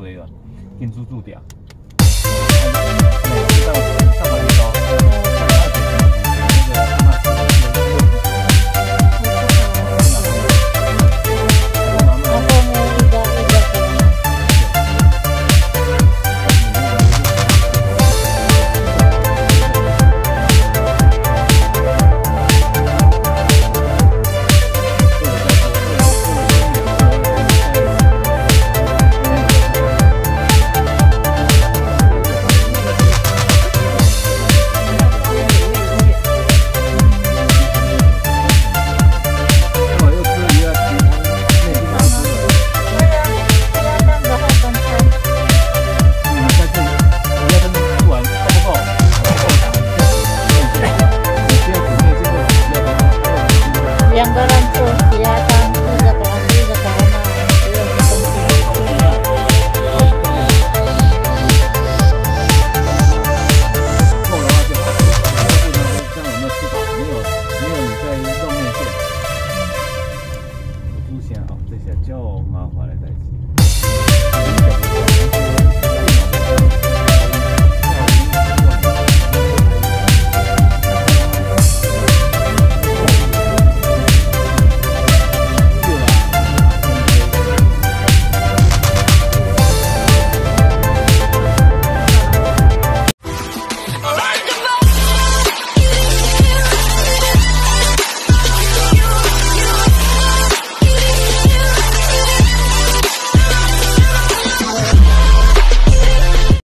个三百二头，三百二头足多个，金猪猪条。叫妈回来的。